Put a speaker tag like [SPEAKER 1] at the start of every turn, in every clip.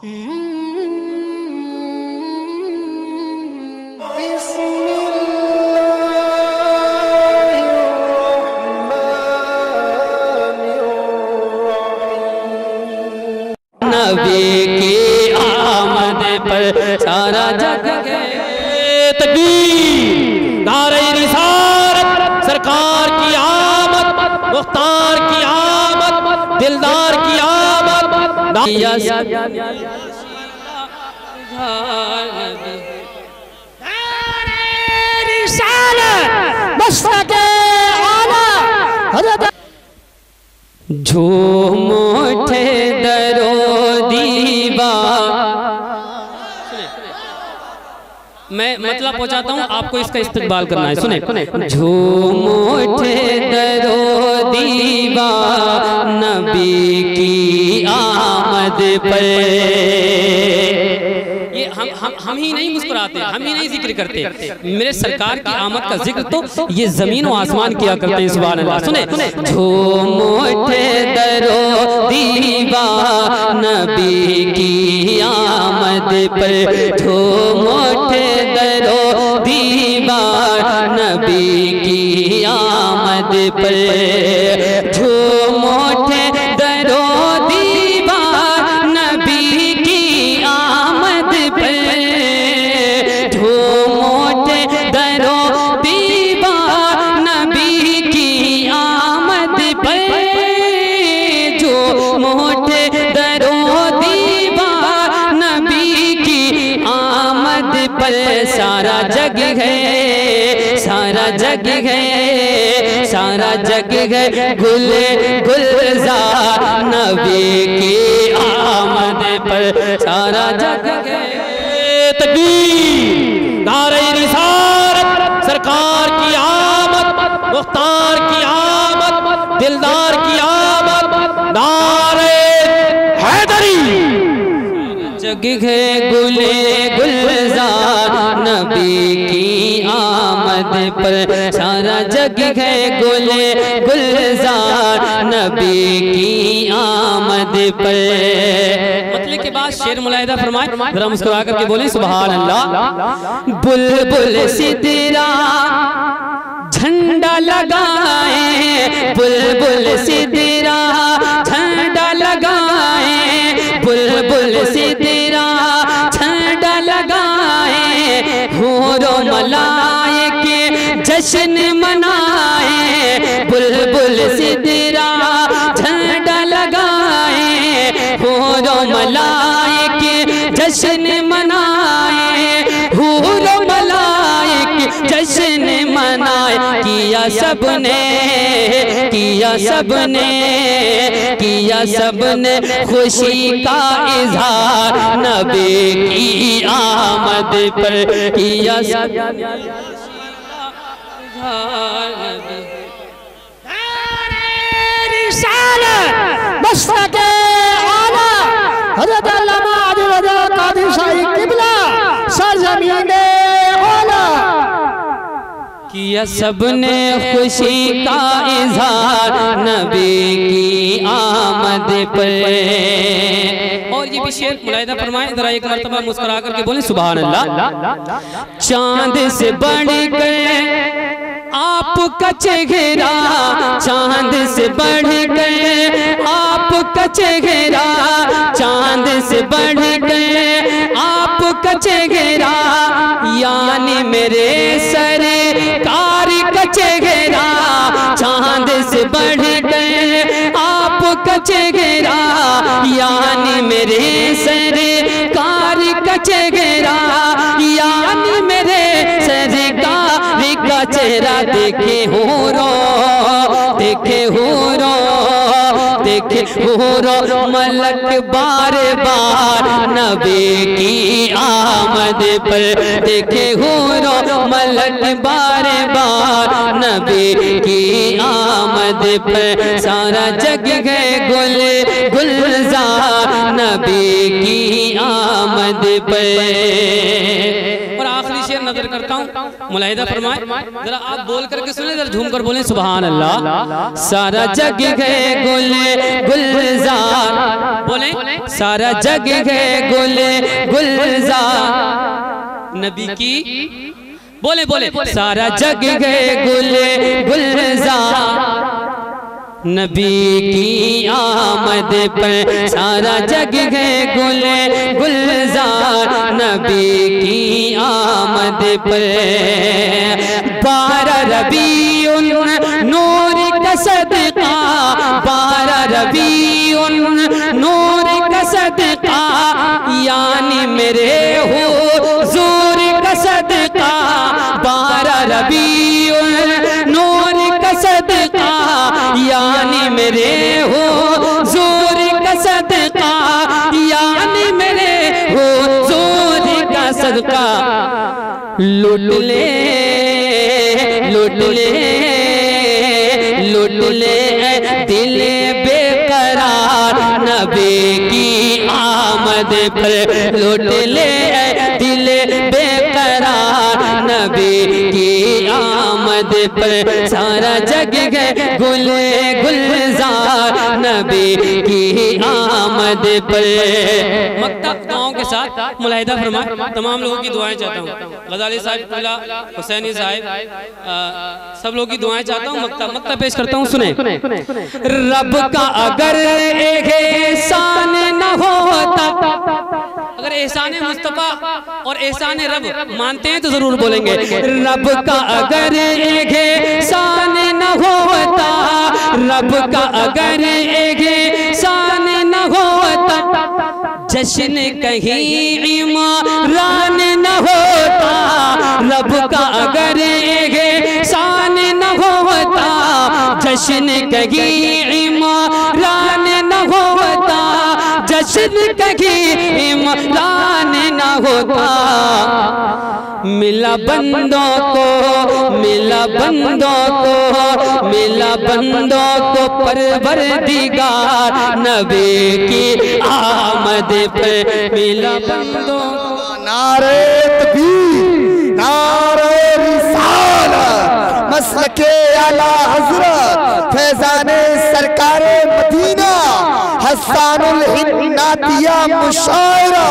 [SPEAKER 1] नबी की आमद पर सारा जग झूम उठे दरो दीवा मैं मतलब पहुंचाता हूँ आपको इसका इस्तेमाल करना है सुने। झूम उठे दरो दीवा नबी की आमद पर ये हम हम हम ही नहीं मुस्कुराते हम ही नहीं ज़िक्र करते मेरे सरकार की आमद का ज़िक्र तो ये ज़मीन और आसमान किया करते हैं बार अल्लाह सुने झूम उठे दरो दीवा नबी की आमद पर झूम सारा जग है, सारा जग है, सारा जग है, गुल गुलजार नबी की आमद पर। सारा जग है। नारे सरकार की आमद, मुख्तार की आमद, दिलदार की आमद, नारे जग गुले गुलजार। नबी की आमद पर सारा जग गुले गुलजार। नबी की आमद पर। मतलब के बाद शेर मुलायदा फरमाए मुस्कुरा करके बोले सुभान अल्लाह बुलबुल सिदरा झंडा लगाए, बुलबुल सिदरा बुलबुल सिदरा झंडा लगाए होरो मलाए के जश्न मनाए। बुलबुल तेरा झंडा लगाए होरो मलाए के जश्न मनाए। होरो मलाए के जश्न किया सबने किया सबने किया सबने खुशी का इजहार नबी की आमद पर किया किया सबने खुशी का इजहार नबी की आमद पर और ये भी शेर मुलायदा फरमाए, जरा एक मरतबा मुस्कुरा करके बोले सुभान अल्लाह चाँद से बढ़ गए आप चेहरा। चाँद से बढ़ गए आप चेहरा। बढ़ गए आप कचे गेरा यानी मेरे सर कार गेरा यानी मेरे सर का चेहरा देखे हो देखे मलक बार बार नबी की आमद पर देखे हो रो मलक बार बार नबी की आमद पर सारा जग गए गुल गुलजार नबी की आमद पर। मुलाहिदा फरमाए जरा आप बोल करके सुने जरा झूम कर बोले सुबहान अल्लाह सारा जग गए गुल गुलजार बोले सारा जग गए गुल गुलजार नबी की बोले बोले। सारा जग गए गुल गुलजार नबी की आमद पर सारा जग है गुल, गुलजार। नबी की आमद पर बारह रबी उन नूर का सदका, बारह रबी उन नूर का सदका। यानी मेरे हो ज़ोर का सदका, बारह रबी मेरे हो, ज़ोर का सदका, यानी मेरे हो, ज़ोर का सदका। लुट ले लुट ले लुट ले, दिल बेकरार, नबी की आमद पर। लुट ले, दिल बेकरार नबी की आमद पर सारा जग है गुल गुलजार। नबी की आमद पर। के साथ मुलाहिदा फरमाए तमाम लोगों की दुआएँ चाहता हूँ। गजाली साहब हुसैनी साहब सब लोगों की दुआएँ चाहता हूँ। मक्ता मक्ता पेश करता हूँ, सुने। रब का अगर होता अगर एहसान मुस्तफ़ा और एहसान रब। मानते हैं तो ज़रूर बोलेंगे। रब का अगर एहसान न होता रब का अगर एहसान न होता जश्न कहीं ईमान न होता रब का अगर एहसान न होता जश्न कहीं जश्न कहीं ईमान न होता। मिला बंदों को, मिला बंदों को, मिला बंदों को परवर दिगार नबी की आमद पे। मिला बंदों को।
[SPEAKER 2] नारे तकबीर, नारे रिसालत, मसलके आला हज़रत, फैजाने सरकार हिंद नातिया मुशायरा।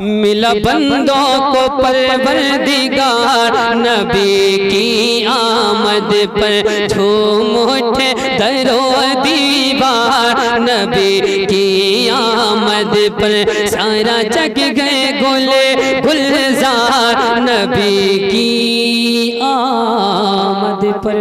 [SPEAKER 1] मिला बंदों को परवरदिगार नबी की आमद पर झूम उठे दरो दीवार नबी की आमद पर सारा जग गए गोले गुलजार नबी की आमद पर।